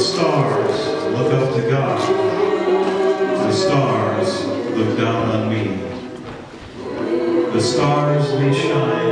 stars look up to God, the stars look down on me. The stars may shine